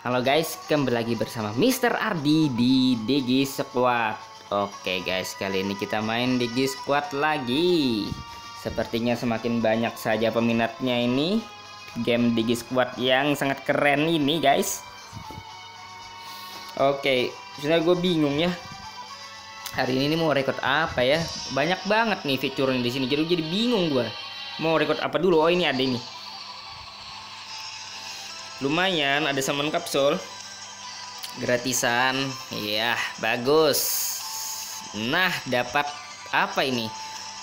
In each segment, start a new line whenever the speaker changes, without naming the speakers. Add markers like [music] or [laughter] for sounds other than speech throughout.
Halo guys, kembali lagi bersama Mr. Ardi di Digi Squad. Oke guys, kali ini kita main Digi Squad lagi. Sepertinya semakin banyak saja peminatnya ini. Game Digi Squad yang sangat keren ini guys. Oke, sudah gue bingung ya. Hari ini mau record apa ya? Banyak banget nih fiturnya di sini Jadi jadi bingung gue Mau record apa dulu? Oh ini ada ini lumayan ada summon kapsul gratisan. Iya bagus. Nah dapat apa ini?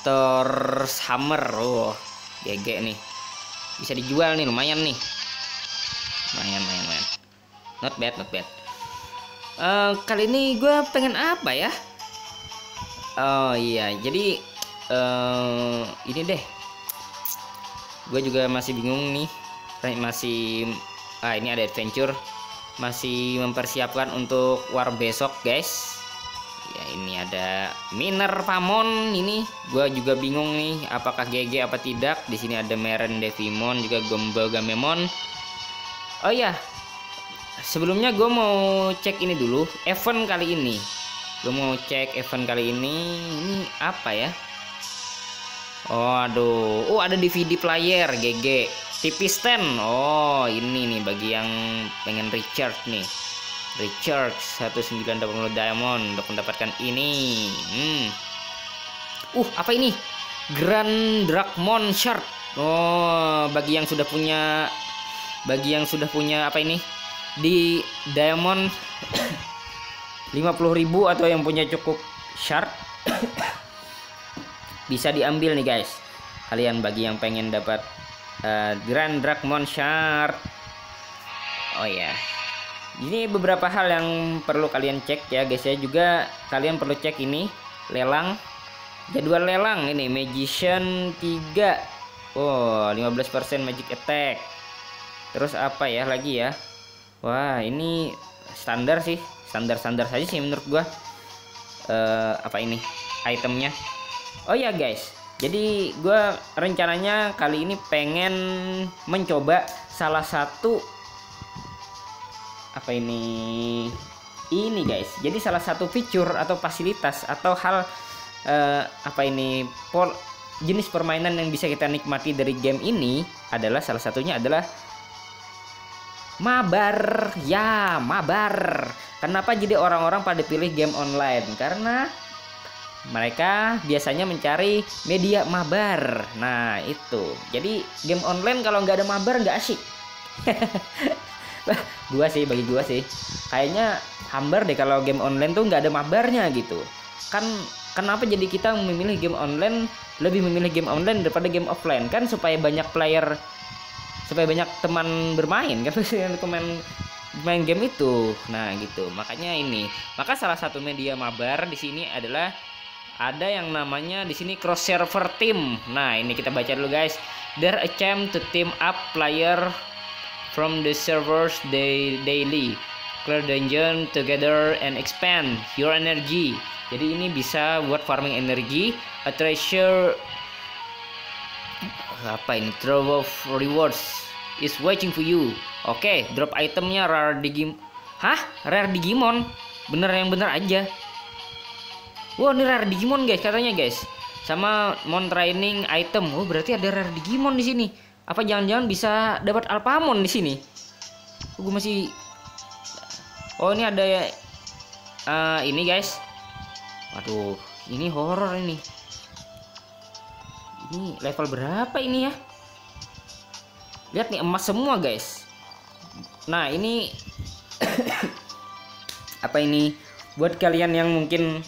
Thor Hammer. Oh GG nih. Bisa dijual nih lumayan nih. Lumayan lumayan, lumayan. not bad not bad. Uh, kali ini gue pengen apa ya? Oh iya. Jadi uh, ini deh. Gue juga masih bingung nih. Masih ah ini ada adventure. Masih mempersiapkan untuk war besok guys. Ya ini ada miner pamon ini. Gua juga bingung nih apakah GG apa tidak. Di sini ada Meren Devimon juga Gombo Gamemon. Oh ya sebelumnya gue mau cek ini dulu event kali ini. Gue mau cek event kali ini. Ini apa ya? Oh aduh. Oh ada DVD player GG tipis 10 oh ini nih bagi yang pengen Richard nih. Richard 1980 diamond untuk mendapatkan ini. Hmm. uh apa ini? Grand Drakmon Shard. Oh bagi yang sudah punya bagi yang sudah punya apa ini? Di diamond [coughs] 50.000 atau yang punya cukup shard [coughs] bisa diambil nih guys. Kalian bagi yang pengen dapat uh, Grand Drakmon Shard. Oh ya yeah. ini beberapa hal yang perlu kalian cek ya guys ya. Juga kalian perlu cek ini lelang. Jadwal lelang ini Magician 3 oh 15% magic attack. Terus apa ya lagi ya? Wah ini standar sih. Standar-standar saja sih menurut gua. Uh, apa ini? Itemnya. Oh ya guys jadi gue rencananya kali ini pengen mencoba salah satu apa ini ini guys. Jadi salah satu fitur atau fasilitas atau hal uh, apa ini pol jenis permainan yang bisa kita nikmati dari game ini adalah salah satunya adalah mabar. Ya mabar. Kenapa jadi orang-orang pada pilih game online? Karena mereka biasanya mencari media mabar. Nah itu. Jadi game online kalau nggak ada mabar nggak asik. [laughs] Gua sih bagi gua sih. Kayaknya hambar deh kalau game online tuh nggak ada mabarnya gitu. Kan kenapa jadi kita memilih game online lebih memilih game online daripada game offline? Kan supaya banyak player supaya banyak teman bermain kan? [laughs] Teman main game itu. Nah gitu. Makanya ini. Maka salah satu media mabar di sini adalah ada yang namanya di sini cross server team. Nah, ini kita baca dulu guys. There attempt to team up player from the servers day daily. Clear dungeon together and expand your energy. Jadi ini bisa buat farming energi. A treasure apa ini? Trove of rewards is waiting for you. Oke, okay, drop itemnya rare digim. Hah? Rare digimon? Bener yang bener aja. Wah ini rare Digimon guys katanya guys. Sama mon training item. Oh berarti ada rare Digimon di sini. Apa jangan-jangan bisa dapat Alpamon di sini? Oh, gue masih. Oh ini ada uh, ini guys. Waduh ini horror ini. Ini level berapa ini ya? Lihat nih emas semua guys. Nah ini [coughs] apa ini? Buat kalian yang mungkin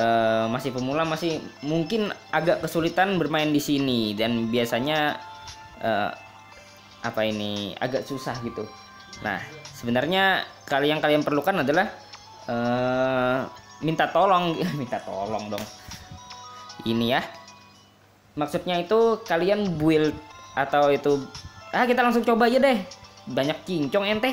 uh, masih pemula masih mungkin agak kesulitan bermain di sini dan biasanya uh, apa ini agak susah gitu. Nah, sebenarnya kalian yang kalian perlukan adalah uh, minta tolong, [laughs] minta tolong dong. Ini ya. Maksudnya itu kalian build atau itu ah kita langsung coba aja deh. Banyak cincong ente.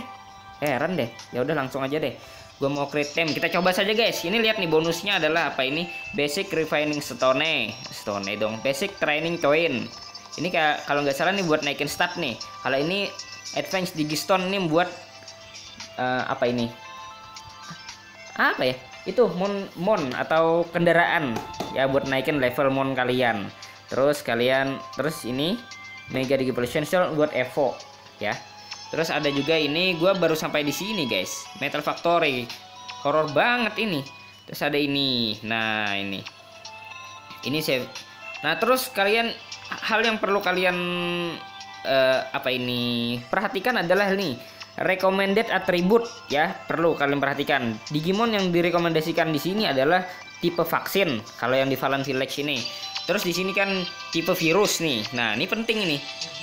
Heran deh. Ya udah langsung aja deh gue mau create tem kita coba saja guys. Ini lihat nih bonusnya adalah apa ini? Basic refining stone stone dong. Basic training coin. Ini kayak kalau nggak salah nih buat naikin stat nih. Kalau ini advance digistone nih buat uh, apa ini? Apa ya? Itu mon mon atau kendaraan. Ya buat naikin level mon kalian. Terus kalian terus ini mega digi potential buat evo ya terus ada juga ini gua baru sampai di sini guys. Metal factory. Horor banget ini. Terus ada ini. Nah ini. Ini saya nah terus kalian hal yang perlu kalian uh, apa ini perhatikan adalah nih recommended attribute ya. Perlu kalian perhatikan. Digimon yang direkomendasikan di sini adalah tipe vaksin. Kalau yang di Valen Village ini terus di sini kan tipe virus nih. Nah ini penting ini.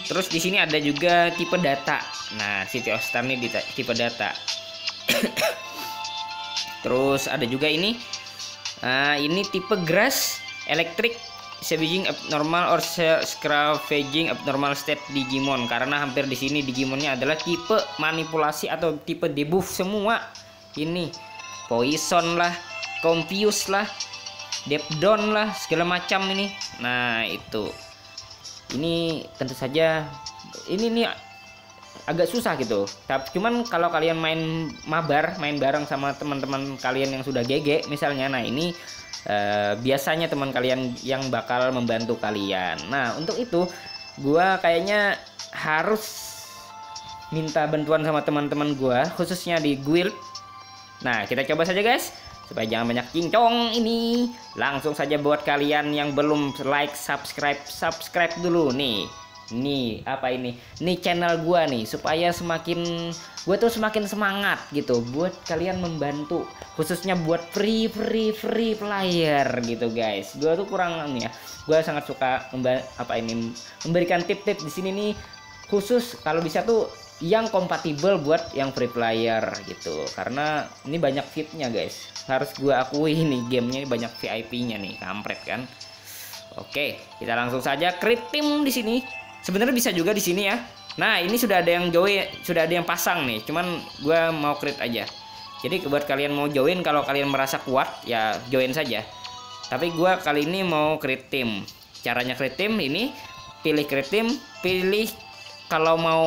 Terus di sini ada juga tipe data. Nah City of Star ini tipe data. [coughs] Terus ada juga ini. Nah ini tipe grass electric Savaging abnormal or scravenging abnormal state Digimon. Karena hampir di sini Digimonnya adalah tipe manipulasi atau tipe debuff semua. Ini poison lah confuse lah depdon lah segala macam ini nah itu ini tentu saja ini nih agak susah gitu tapi cuman kalau kalian main mabar main bareng sama teman-teman kalian yang sudah GG misalnya nah ini uh, biasanya teman kalian yang bakal membantu kalian. Nah, untuk itu gua kayaknya harus minta bantuan sama teman-teman gua khususnya di guild. Nah, kita coba saja guys supaya jangan banyak cincong ini. Langsung saja buat kalian yang belum like subscribe subscribe dulu nih. Nih apa ini? Nih channel gua nih supaya semakin gue tuh semakin semangat gitu. Buat kalian membantu khususnya buat free free free player gitu guys. Gue tuh kurang nih ya gue sangat suka apa ini memberikan tip-tip di sini nih. Khusus kalau bisa tuh yang kompatibel buat yang free player gitu karena ini banyak fitnya guys harus gue akui [laughs] nih gamenya banyak VIP-nya nih kampret kan Oke, kita langsung saja crit tim di sini. Sebenarnya bisa juga di sini ya. Nah, ini sudah ada yang join, sudah ada yang pasang nih. Cuman gue mau create aja. Jadi buat kalian mau join kalau kalian merasa kuat ya join saja. Tapi gue kali ini mau create tim. Caranya create tim ini pilih create tim, pilih kalau mau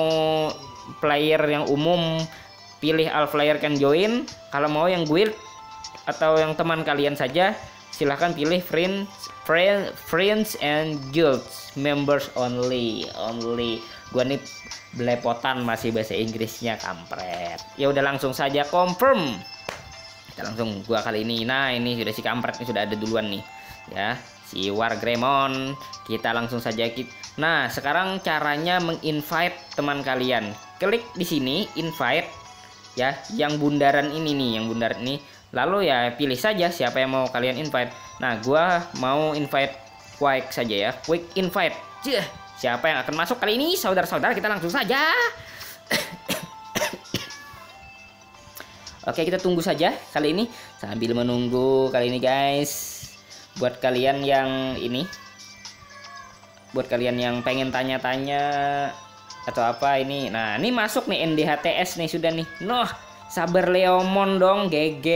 player yang umum pilih all player can join. Kalau mau yang guild atau yang teman kalian saja silahkan pilih friends friend, friends and guilds members only only. Gua nih belepotan masih bahasa Inggrisnya kampret. Ya udah langsung saja confirm. Kita langsung gua kali ini nah ini sudah si kampret ini sudah ada duluan nih ya. Si Wargremon kita langsung saja kita nah sekarang caranya menginvite teman kalian klik di sini invite ya yang bundaran ini nih yang bundaran ini lalu ya pilih saja siapa yang mau kalian invite Nah, gua mau invite quick saja ya. Quick invite. Cih, siapa yang akan masuk kali ini? Saudara-saudara, kita langsung saja. Oke, kita tunggu saja kali ini sambil menunggu kali ini, guys. Buat kalian yang ini buat kalian yang pengen tanya-tanya atau apa ini. Nah, ini masuk nih NDHTS nih sudah nih. Noh, sabar Leomon dong, GG.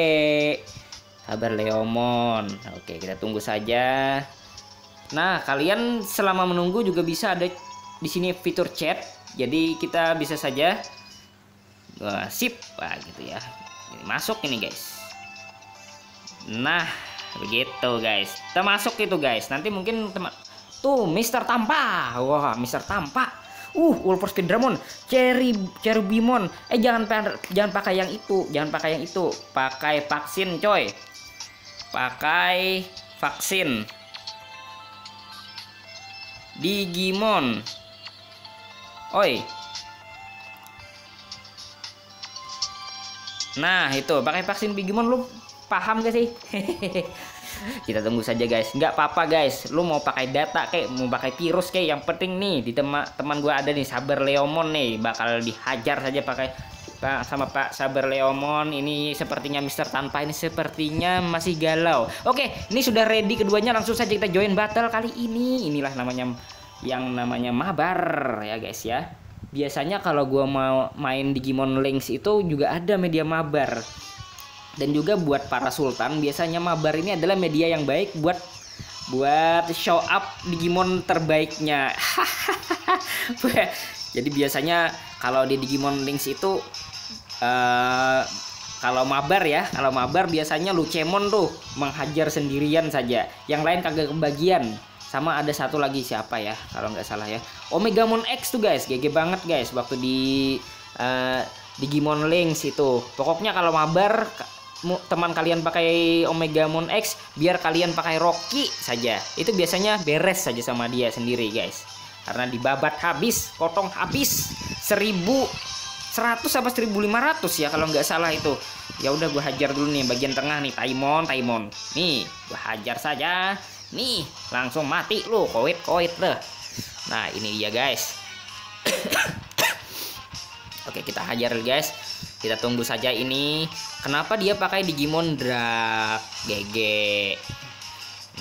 Sabar Leomon. Oke, kita tunggu saja. Nah, kalian selama menunggu juga bisa ada di sini fitur chat. Jadi kita bisa saja Wah, sip. Wah, gitu ya. Masuk ini, guys. Nah, begitu, guys. Kita masuk itu, guys. Nanti mungkin teman Tuh, Mister Tampa. Wah, Mister Tampa. Uh, Wolfers Dramon, Cherry Cherubimon. Eh jangan jangan pakai yang itu, jangan pakai yang itu. Pakai vaksin, coy. Pakai vaksin. Digimon. Oi. Nah itu pakai vaksin Digimon lu paham gak sih [laughs] kita tunggu saja guys nggak apa-apa guys lu mau pakai data kayak mau pakai virus kayak yang penting nih di teman teman gua ada nih sabar Leomon nih bakal dihajar saja pakai Pak sama Pak Sabar Leomon ini sepertinya Mister Tanpa ini sepertinya masih galau. Oke, ini sudah ready keduanya langsung saja kita join battle kali ini. Inilah namanya yang namanya mabar ya guys ya. Biasanya kalau gua mau main Digimon Links itu juga ada media mabar. Dan juga buat para sultan biasanya mabar ini adalah media yang baik buat buat show up Digimon terbaiknya. [laughs] Jadi biasanya kalau di Digimon Links itu uh, kalau mabar ya, kalau mabar biasanya Lucemon tuh menghajar sendirian saja. Yang lain kagak kebagian. Sama ada satu lagi siapa ya, kalau nggak salah ya. Omegamon X tuh guys, GG banget guys waktu di uh, Digimon Links itu. Pokoknya kalau mabar teman kalian pakai Omegamon X, biar kalian pakai Rocky saja. Itu biasanya beres saja sama dia sendiri guys. Karena dibabat habis, potong habis. 1000 100 sampai 1500 ya kalau nggak salah itu ya udah gue hajar dulu nih bagian tengah nih Taimon Taimon nih gue hajar saja nih langsung mati lu koit koit deh nah ini dia guys [coughs] oke kita hajar guys kita tunggu saja ini. Kenapa dia pakai Digimon Drag GG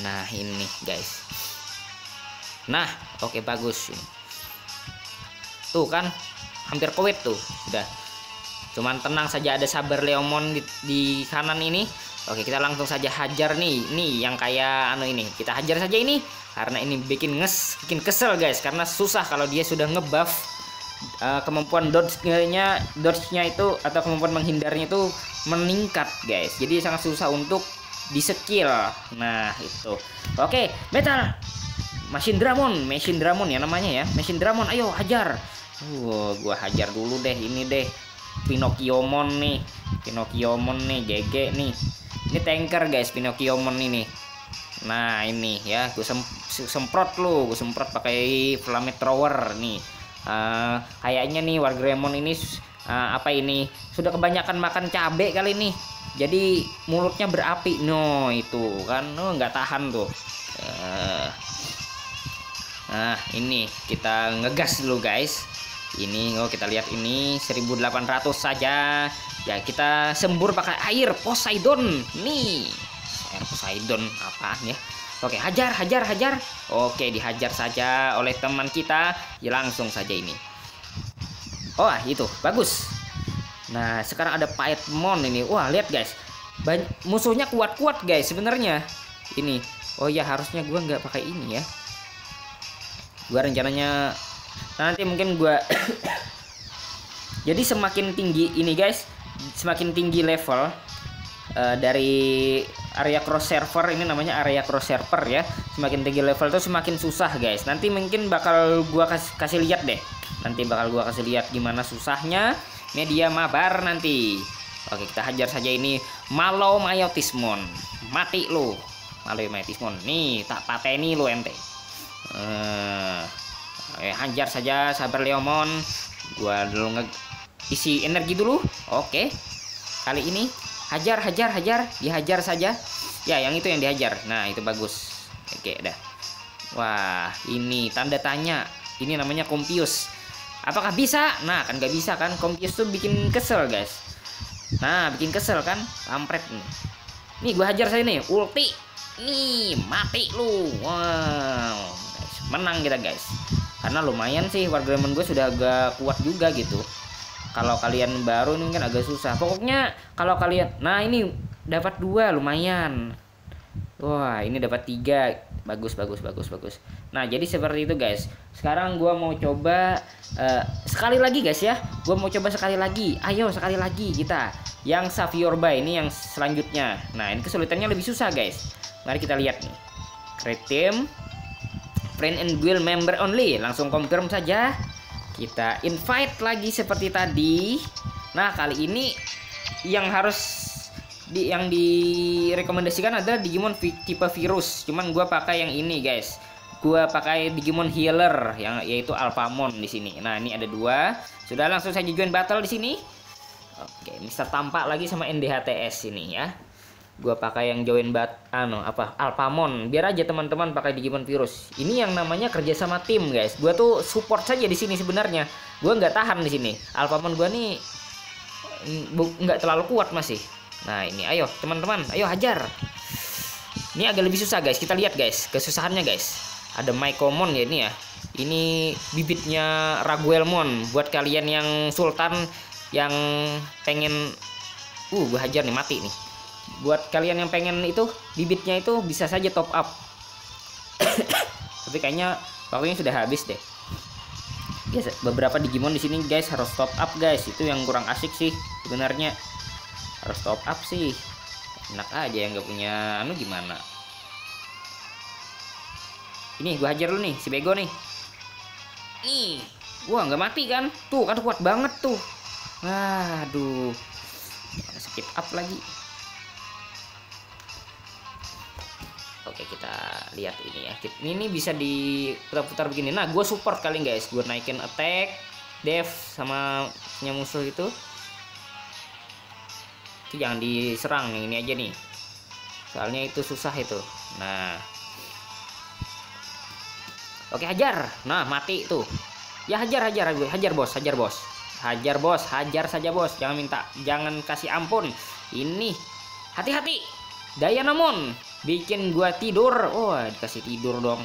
nah ini guys. Nah oke bagus tuh kan hampir kowet tuh udah cuman tenang saja ada sabar Leomon di, di kanan ini. Oke kita langsung saja hajar nih. Nih yang kayak anu ini. Kita hajar saja ini karena ini bikin nges bikin kesel guys. Karena susah kalau dia sudah ngebuff uh, kemampuan dodge-nya dodge-nya itu atau kemampuan menghindarnya itu meningkat guys jadi sangat susah untuk di skill nah itu oke metal Machine Dramon Machine Dramon ya namanya ya Machine Dramon ayo hajar Wow, gua hajar dulu deh ini deh. Pinocchiomon nih. Pinocchiomon nih, GG nih. Ini tanker guys, Pinocchiomon ini. Nah, ini ya, gue sem semprot lu, gue semprot pakai flamethrower nih. Uh, kayaknya nih Wargreymon ini uh, apa ini sudah kebanyakan makan cabe kali nih. Jadi mulutnya berapi. No itu kan no nggak tahan tuh. Uh, nah ini kita ngegas dulu guys. Ini oh kita lihat ini 1800 saja. Ya kita sembur pakai air Poseidon. Nih air Poseidon apaan ya? Oke hajar hajar hajar Oke dihajar saja oleh teman kita. Ya langsung saja ini. Oh itu. Bagus. Nah sekarang ada Paetmon ini. Wah lihat guys. Ban musuhnya kuat-kuat guys sebenarnya. Ini. Oh ya harusnya gua nggak pakai ini ya. Gua rencananya nah, nanti mungkin gue [coughs] jadi semakin tinggi ini guys semakin tinggi level uh, dari area cross server ini namanya area cross server ya. Semakin tinggi level itu semakin susah guys. Nanti mungkin bakal gua kasih, kasih lihat deh. Nanti bakal gua kasih lihat gimana susahnya. Media mabar nanti. Oke kita hajar saja ini Malo Mayotismon mati lo Malo Mayotismon nih tak pateni lo ente. Uh, hajar saja sabar Leomon. Gua dulu isi energi dulu. Oke. Kali ini hajar hajar hajar. Dihajar saja. Ya yang itu yang dihajar. Nah itu bagus. Oke dah. Wah ini tanda tanya. Ini namanya kompius. Apakah bisa? Nah kan gak bisa kan? Kompius tuh bikin kesel guys. Nah bikin kesel kan? Kampret nih. Nih gua hajar saya nih. Ulti. Nih mati lu. Wow. Menang kita guys. Karena lumayan sih Wargreymon gue sudah agak kuat juga gitu kalau kalian baru ini kan agak susah. Pokoknya kalau kalian nah ini dapat dua lumayan. Wah ini dapat tiga. Bagus bagus bagus bagus. Nah jadi seperti itu guys. Sekarang gue mau coba uh, sekali lagi guys ya. Gue mau coba sekali lagi. Ayo sekali lagi kita. Yang Saviorba ini yang selanjutnya. Nah ini kesulitannya lebih susah guys. Mari kita lihat nih. Create team. Friend and guild member only. Langsung confirm saja kita invite lagi seperti tadi. Nah kali ini yang harus di yang direkomendasikan adalah Digimon tipe virus. Cuman gua pakai yang ini guys. Gua pakai Digimon healer yang yaitu Alphamon di sini. Nah ini ada dua. Sudah langsung saja join battle di sini. Oke Mister tampak lagi sama NDHTS ini ya gua pakai yang join bat ano apa Alphamon. Biar aja teman-teman pakai Digimon Virus. Ini yang namanya kerja sama tim guys. Gua tuh support saja di sini sebenarnya. Gua nggak tahan di sini. Alphamon gua nih nggak terlalu kuat masih. Nah ini ayo teman-teman ayo hajar. Ini agak lebih susah guys. Kita lihat guys kesusahannya guys. Ada Mycomon ya ini ya. Ini bibitnya Raguelmon. Buat kalian yang Sultan yang pengen uh gua hajar nih mati nih buat kalian yang pengen itu bibitnya itu bisa saja top up. [coughs] Tapi kayaknya waktunya sudah habis deh. Guys beberapa Digimon di sini guys harus top up guys. Itu yang kurang asik sih sebenarnya. Harus top up sih. Enak aja yang nggak punya anu gimana? Ini gua hajar lu nih si bego nih. Nih gua nggak mati kan? Tuh kan kuat banget tuh. Waduh skip up lagi Oke kita lihat ini ya. Ini, bisa diputar-putar begini. Nah, gue support kali guys. Gue naikin attack, def sama punya musuh itu. Itu jangan diserang nih, ini aja nih. Soalnya itu susah itu. Nah. Oke hajar. Nah mati tuh. Ya hajar hajar gue. Hajar bos, hajar bos. Hajar bos, hajar saja bos. Jangan minta, jangan kasih ampun. Ini hati-hati. Daya namun bikin gua tidur. Oh dikasih tidur dong.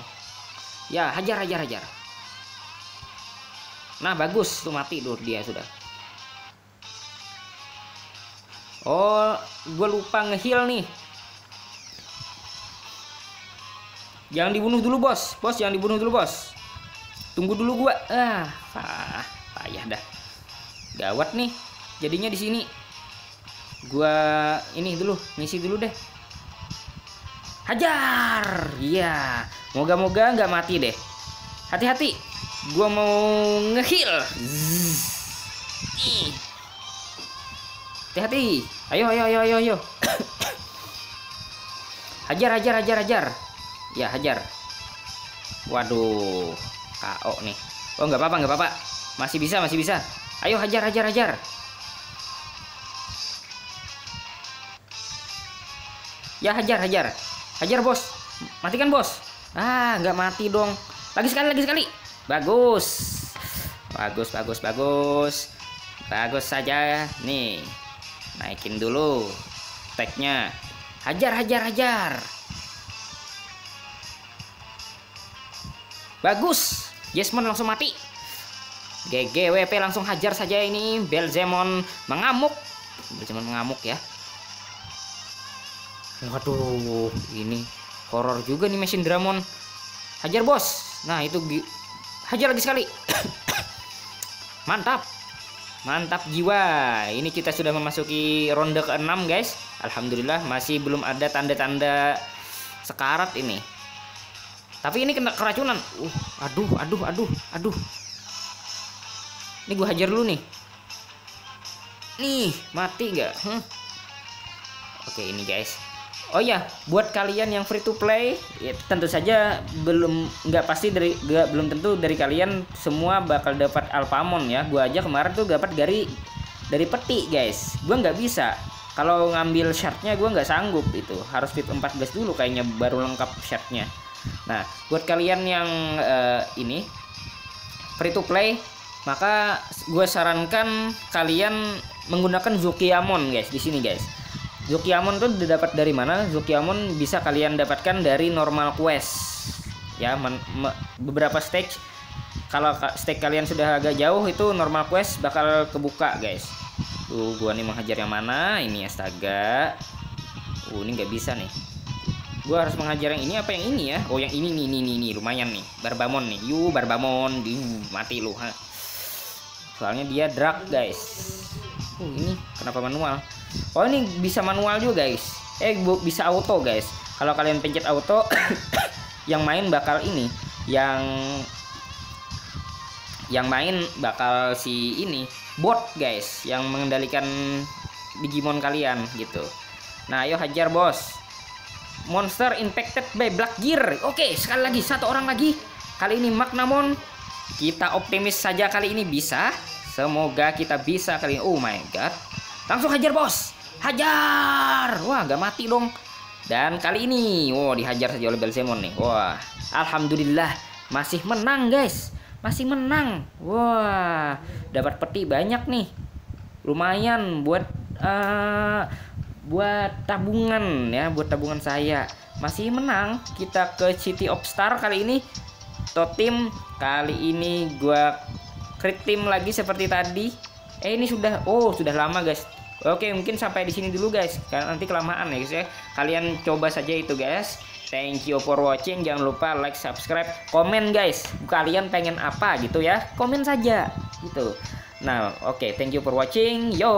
Ya hajar hajar hajar. Nah bagus tuh mati tuh dia sudah. Oh gua lupa ngehil nih. Jangan dibunuh dulu bos. Bos jangan dibunuh dulu bos. Tunggu dulu gua. Ah, ah payah dah. Gawat nih. Jadinya di sini. Gua ini dulu ngisi dulu deh Hajar! Iya. Moga-moga nggak mati deh. Hati-hati. Gua mau ngehil. Hati-hati. Ayo, ayo, ayo, ayo, ayo. [coughs] hajar, hajar, hajar, hajar. Ya, hajar. Waduh. KO nih. Oh, nggak apa-apa, nggak apa-apa. Masih bisa, masih bisa. Ayo, hajar, hajar, hajar. Ya, hajar, hajar. Hajar bos. Matikan bos. Ah, nggak mati dong. Lagi sekali, lagi sekali. Bagus. Bagus, bagus, bagus. Bagus saja. Nih. Naikin dulu. Tagnya. Hajar, hajar, hajar. Bagus. Jasmine langsung mati. GGWP langsung hajar saja ini. Belzemon mengamuk. Belzemon mengamuk ya. Waduh, ini horor juga nih mesin Dramon. Hajar bos. Nah itu hajar lagi sekali. [coughs] Mantap. Mantap jiwa. Ini kita sudah memasuki ronde ke-6 guys. Alhamdulillah masih belum ada tanda-tanda sekarat ini. Tapi ini kena keracunan. Uh, aduh, aduh, aduh, aduh. Ini gua hajar dulu nih. Nih, mati nggak? Hmm. Oke, ini guys Oh ya, buat kalian yang free to play, ya, tentu saja belum nggak pasti dari gak, belum tentu dari kalian semua bakal dapat Alphamon ya. Gua aja kemarin tuh dapat dari dari peti guys. Gua nggak bisa. Kalau ngambil shardnya gue nggak sanggup itu. Harus fit 14 dulu kayaknya baru lengkap shardnya. Nah, buat kalian yang uh, ini free to play, maka gue sarankan kalian menggunakan Zukiamon guys di sini guys Zukiamon tuh didapat dari mana? Zukiamon bisa kalian dapatkan dari normal quest. Ya, beberapa stage kalau stage kalian sudah agak jauh itu normal quest bakal kebuka, guys. Tuh, gua nih menghajar yang mana? Ini astaga. Uh, ini nggak bisa nih. Gua harus menghajar yang ini apa yang ini ya? Oh, yang ini nih, nih, nih, nih lumayan nih. Barbamon nih. Yu, Barbamon. Yuh, mati lu, ha. Soalnya dia drag, guys. Uh, ini kenapa manual? Oh ini bisa manual juga guys. Eh bisa auto guys. Kalau kalian pencet auto [coughs] yang main bakal ini. Yang yang main bakal si ini bot guys. Yang mengendalikan Digimon kalian gitu. Nah ayo hajar bos. Monster infected by black gear. Oke sekali lagi satu orang lagi. Kali ini Magnamon kita optimis saja kali ini bisa. Semoga kita bisa kali ini. Oh my god langsung hajar bos Hajar! Wah, nggak mati dong. Dan kali ini, wow, dihajar saja oleh Belzemon nih. Wah, alhamdulillah masih menang, guys. Masih menang. Wah, dapat peti banyak nih. Lumayan buat uh, buat tabungan ya, buat tabungan saya. Masih menang. Kita ke City of Star kali ini. Totim kali ini gua crit team lagi seperti tadi. Eh ini sudah oh sudah lama guys Oke, mungkin sampai di sini dulu guys. Karena nanti kelamaan ya guys ya. Kalian coba saja itu guys. Thank you for watching. Jangan lupa like, subscribe, komen guys. Kalian pengen apa gitu ya? Komen saja gitu. Nah, oke, okay, thank you for watching. Yo.